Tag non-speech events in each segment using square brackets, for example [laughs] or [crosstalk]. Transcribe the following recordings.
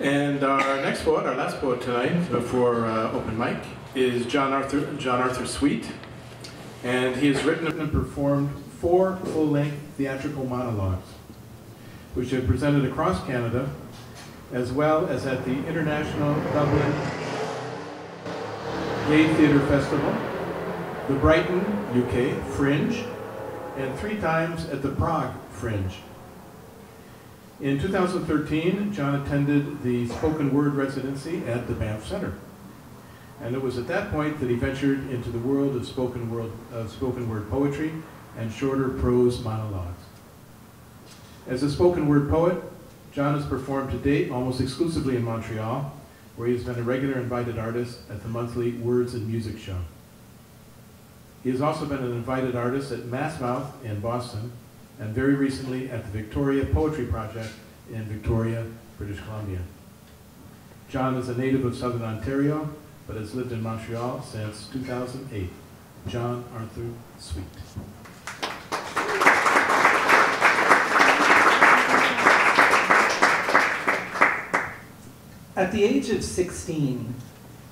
And our next poet, our last poet tonight before uh, open mic, is John Arthur John Arthur Sweet, and he has written and performed four full-length theatrical monologues, which have presented across Canada, as well as at the International Dublin Gay Theatre Festival, the Brighton, UK Fringe, and three times at the Prague Fringe. In 2013, John attended the spoken word residency at the Banff Center. And it was at that point that he ventured into the world of spoken word, of spoken word poetry and shorter prose monologues. As a spoken word poet, John has performed to date almost exclusively in Montreal, where he has been a regular invited artist at the monthly Words and Music Show. He has also been an invited artist at Massmouth in Boston, and very recently at the Victoria Poetry Project in Victoria, British Columbia. John is a native of Southern Ontario, but has lived in Montreal since 2008. John Arthur Sweet. At the age of 16,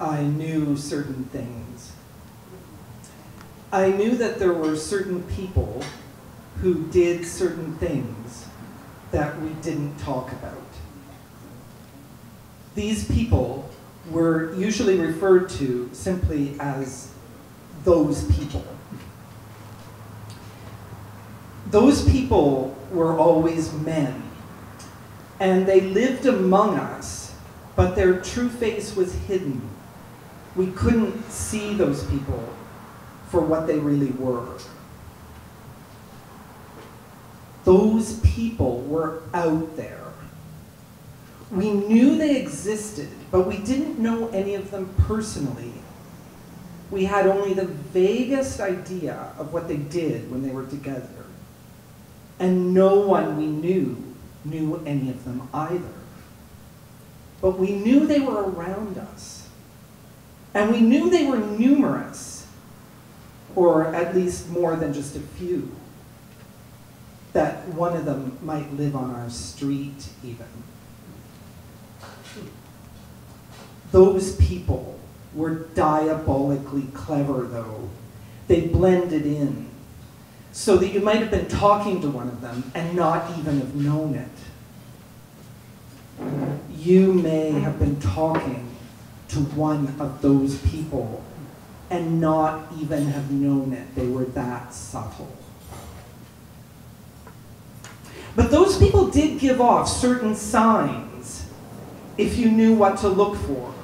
I knew certain things. I knew that there were certain people who did certain things that we didn't talk about. These people were usually referred to simply as those people. Those people were always men, and they lived among us, but their true face was hidden. We couldn't see those people for what they really were. Those people were out there. We knew they existed, but we didn't know any of them personally. We had only the vaguest idea of what they did when they were together. And no one we knew knew any of them either. But we knew they were around us. And we knew they were numerous, or at least more than just a few that one of them might live on our street even. Those people were diabolically clever though. They blended in so that you might have been talking to one of them and not even have known it. You may have been talking to one of those people and not even have known it. They were that subtle. But those people did give off certain signs if you knew what to look for.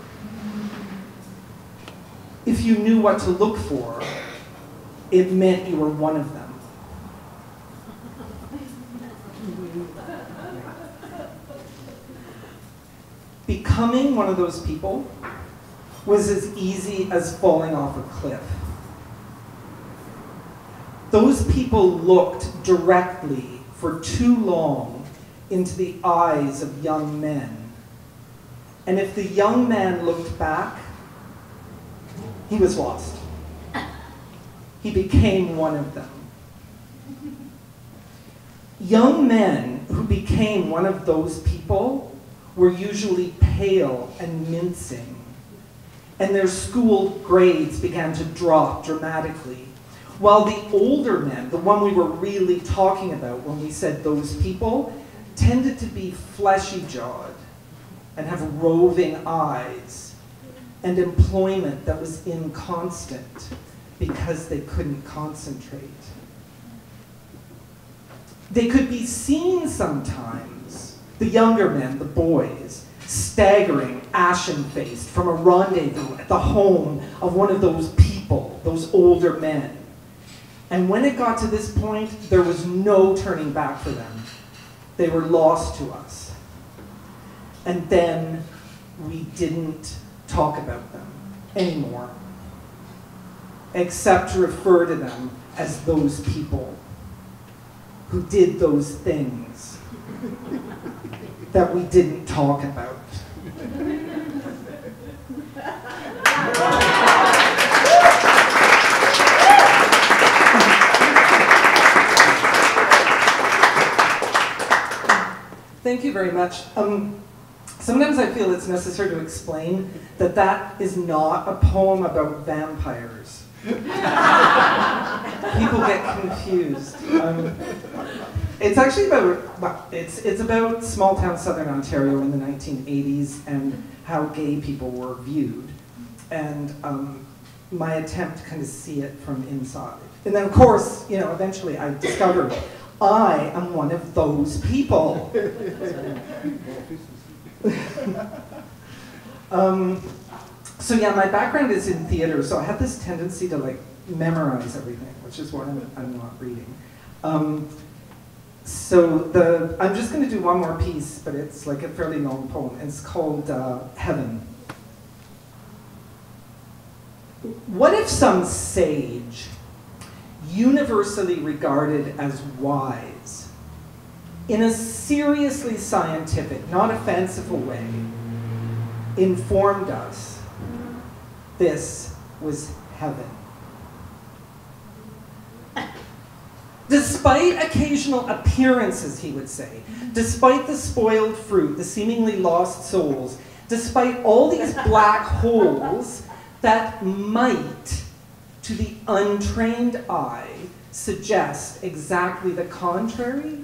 If you knew what to look for, it meant you were one of them. Becoming one of those people was as easy as falling off a cliff. Those people looked directly for too long into the eyes of young men. And if the young man looked back, he was lost. He became one of them. Young men who became one of those people were usually pale and mincing, and their school grades began to drop dramatically while the older men, the one we were really talking about when we said those people, tended to be fleshy jawed and have roving eyes and employment that was inconstant because they couldn't concentrate. They could be seen sometimes, the younger men, the boys, staggering, ashen faced from a rendezvous at the home of one of those people, those older men and when it got to this point, there was no turning back for them. They were lost to us. And then we didn't talk about them anymore, except to refer to them as those people who did those things that we didn't talk about. Thank you very much. Um, Sometimes I feel it's necessary to explain that that is not a poem about vampires. People get confused. Um, it's actually about it's it's about small town southern Ontario in the 1980s and how gay people were viewed, and um, my attempt to kind of see it from inside. And then of course, you know, eventually I discovered I am one of those people. um, so yeah, my background is in theater, so I have this tendency to like memorize everything, which is why I'm, I'm not reading. Um, so the I'm just going to do one more piece, but it's like a fairly long poem. It's called uh, Heaven. What if some sage, universally regarded as wise, in a seriously scientific, not a fanciful way, informed us this was heaven. Despite occasional appearances, he would say, despite the spoiled fruit, the seemingly lost souls, despite all these black holes that might, to the untrained eye, suggest exactly the contrary,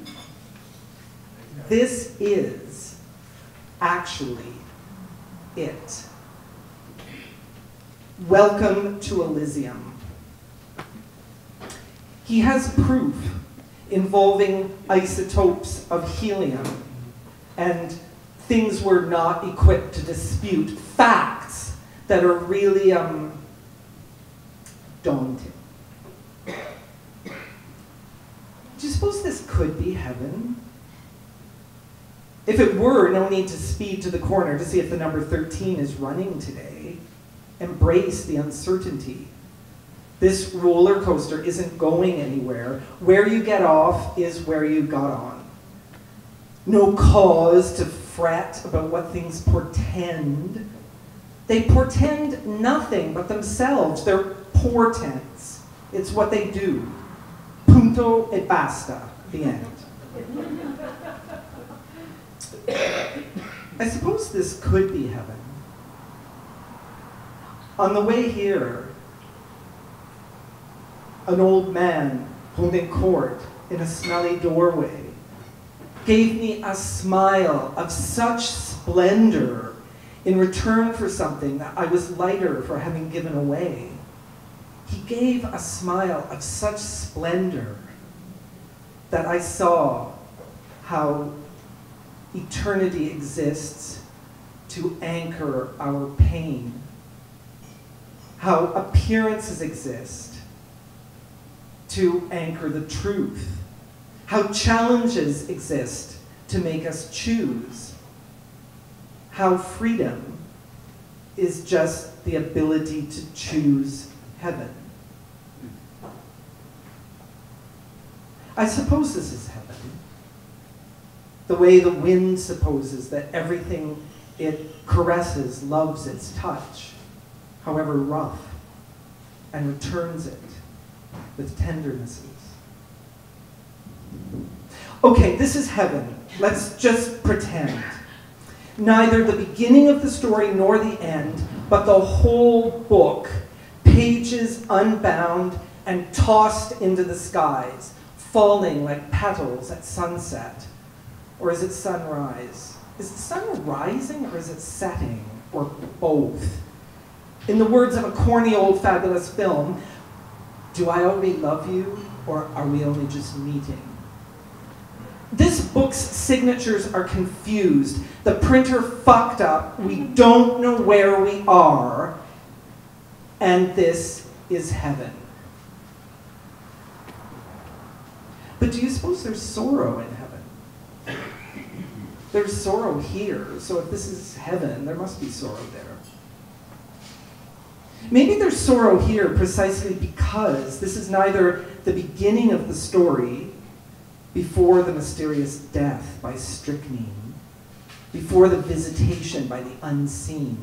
this is actually it. Welcome to Elysium. He has proof involving isotopes of helium and things we're not equipped to dispute, facts that are really um, daunting. Do you suppose this could be heaven? If it were, no need to speed to the corner to see if the number 13 is running today. Embrace the uncertainty. This roller coaster isn't going anywhere. Where you get off is where you got on. No cause to fret about what things portend. They portend nothing but themselves. They're portents. It's what they do. Punto e basta. The end. I suppose this could be heaven. On the way here, an old man holding court in a smelly doorway gave me a smile of such splendor in return for something that I was lighter for having given away. He gave a smile of such splendor that I saw how eternity exists to anchor our pain, how appearances exist to anchor the truth, how challenges exist to make us choose, how freedom is just the ability to choose heaven. I suppose this is heaven. The way the wind supposes that everything it caresses loves its touch, however rough, and returns it with tendernesses. Okay, this is heaven. Let's just pretend. Neither the beginning of the story nor the end, but the whole book, pages unbound and tossed into the skies, falling like petals at sunset. Or is it sunrise? Is the sun rising or is it setting? Or both? In the words of a corny old fabulous film, do I already love you or are we only just meeting? This book's signatures are confused. The printer fucked up. We don't know where we are. And this is heaven. But do you suppose there's sorrow in heaven? There's sorrow here, so if this is heaven, there must be sorrow there. Maybe there's sorrow here precisely because this is neither the beginning of the story before the mysterious death by strychnine, before the visitation by the unseen,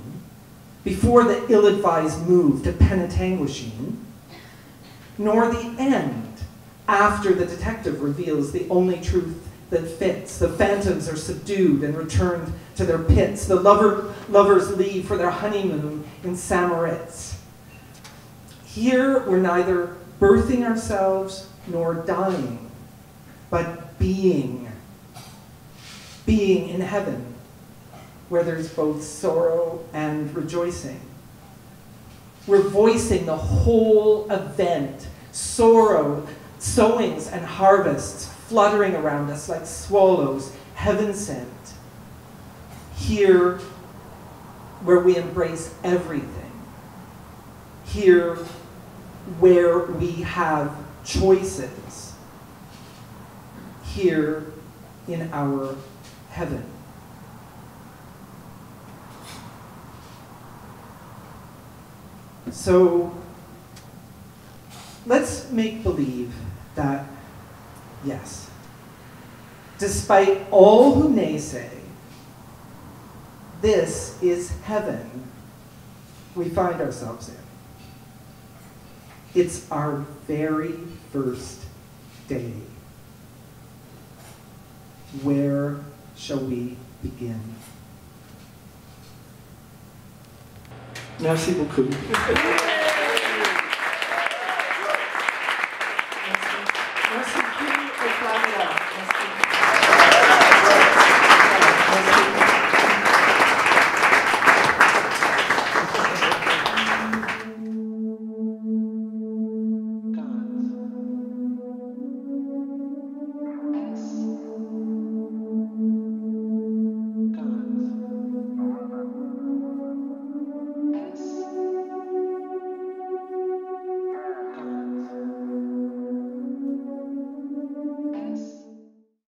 before the ill-advised move to Penetanguishene, nor the end after the detective reveals the only truth that fits. The phantoms are subdued and returned to their pits. The lover, lovers leave for their honeymoon in St. Moritz. Here, we're neither birthing ourselves nor dying, but being. Being in heaven, where there's both sorrow and rejoicing. We're voicing the whole event sorrow, sowings, and harvests fluttering around us like swallows, heaven sent. Here, where we embrace everything. Here, where we have choices. Here in our heaven. So let's make believe that, yes, despite all who naysay, this is heaven we find ourselves in. It's our very first day. Where shall we begin? Merci beaucoup. [laughs]